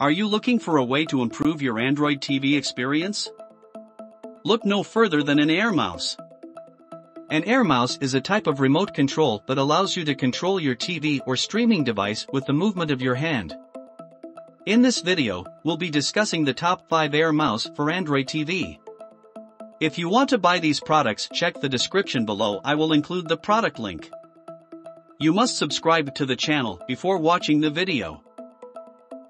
Are you looking for a way to improve your Android TV experience? Look no further than an Air Mouse. An Air Mouse is a type of remote control that allows you to control your TV or streaming device with the movement of your hand. In this video, we'll be discussing the top 5 Air Mouse for Android TV. If you want to buy these products check the description below I will include the product link. You must subscribe to the channel before watching the video.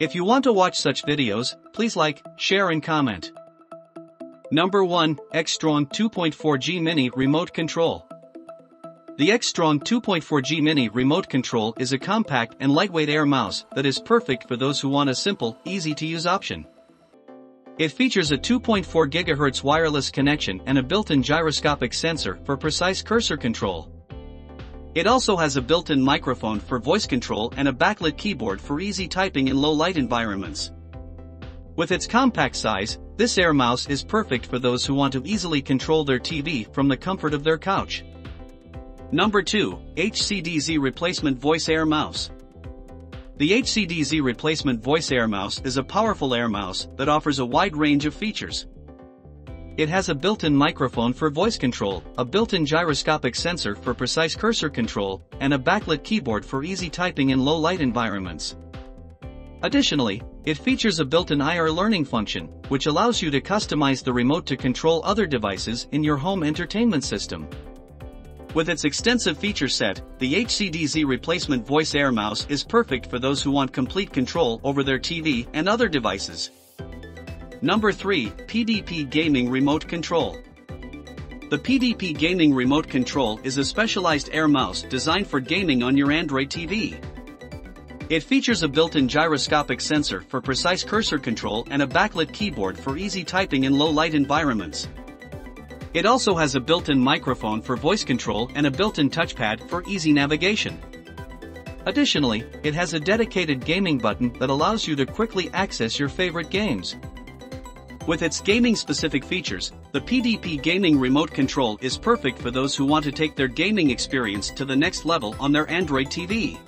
If you want to watch such videos, please like, share and comment. Number 1, Xstrong 2.4G Mini Remote Control. The Xstrong 2.4G Mini Remote Control is a compact and lightweight air mouse that is perfect for those who want a simple, easy-to-use option. It features a 2.4 GHz wireless connection and a built-in gyroscopic sensor for precise cursor control. It also has a built-in microphone for voice control and a backlit keyboard for easy typing in low-light environments. With its compact size, this Air Mouse is perfect for those who want to easily control their TV from the comfort of their couch. Number 2, HCDZ Replacement Voice Air Mouse. The HCDZ Replacement Voice Air Mouse is a powerful air mouse that offers a wide range of features. It has a built-in microphone for voice control, a built-in gyroscopic sensor for precise cursor control, and a backlit keyboard for easy typing in low-light environments. Additionally, it features a built-in IR learning function, which allows you to customize the remote to control other devices in your home entertainment system. With its extensive feature set, the HCDZ replacement voice air mouse is perfect for those who want complete control over their TV and other devices. Number 3, PDP Gaming Remote Control. The PDP Gaming Remote Control is a specialized air mouse designed for gaming on your Android TV. It features a built-in gyroscopic sensor for precise cursor control and a backlit keyboard for easy typing in low-light environments. It also has a built-in microphone for voice control and a built-in touchpad for easy navigation. Additionally, it has a dedicated gaming button that allows you to quickly access your favorite games. With its gaming-specific features, the PDP Gaming Remote Control is perfect for those who want to take their gaming experience to the next level on their Android TV.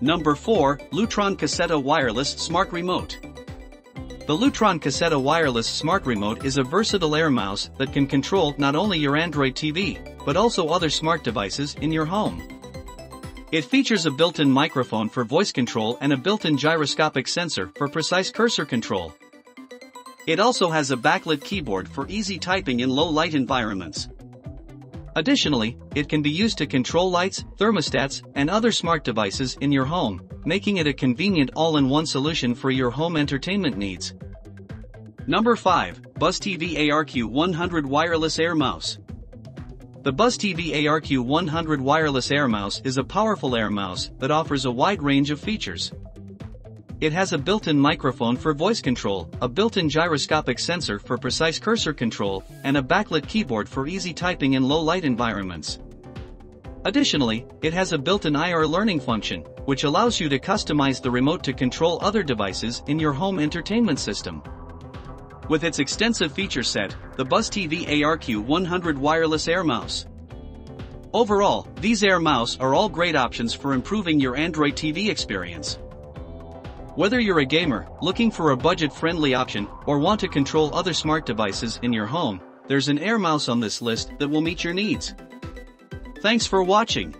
Number 4, Lutron Caseta Wireless Smart Remote. The Lutron Caseta Wireless Smart Remote is a versatile air mouse that can control not only your Android TV, but also other smart devices in your home. It features a built-in microphone for voice control and a built-in gyroscopic sensor for precise cursor control. It also has a backlit keyboard for easy typing in low-light environments. Additionally, it can be used to control lights, thermostats, and other smart devices in your home, making it a convenient all-in-one solution for your home entertainment needs. Number 5, Buzz TV ARQ100 Wireless Air Mouse. The Buzz TV ARQ100 Wireless Air Mouse is a powerful air mouse that offers a wide range of features. It has a built-in microphone for voice control, a built-in gyroscopic sensor for precise cursor control, and a backlit keyboard for easy typing in low-light environments. Additionally, it has a built-in IR learning function, which allows you to customize the remote to control other devices in your home entertainment system. With its extensive feature set, the Buzz TV ARQ100 Wireless Air Mouse. Overall, these Air Mouse are all great options for improving your Android TV experience. Whether you're a gamer, looking for a budget-friendly option, or want to control other smart devices in your home, there's an Air Mouse on this list that will meet your needs. Thanks for watching.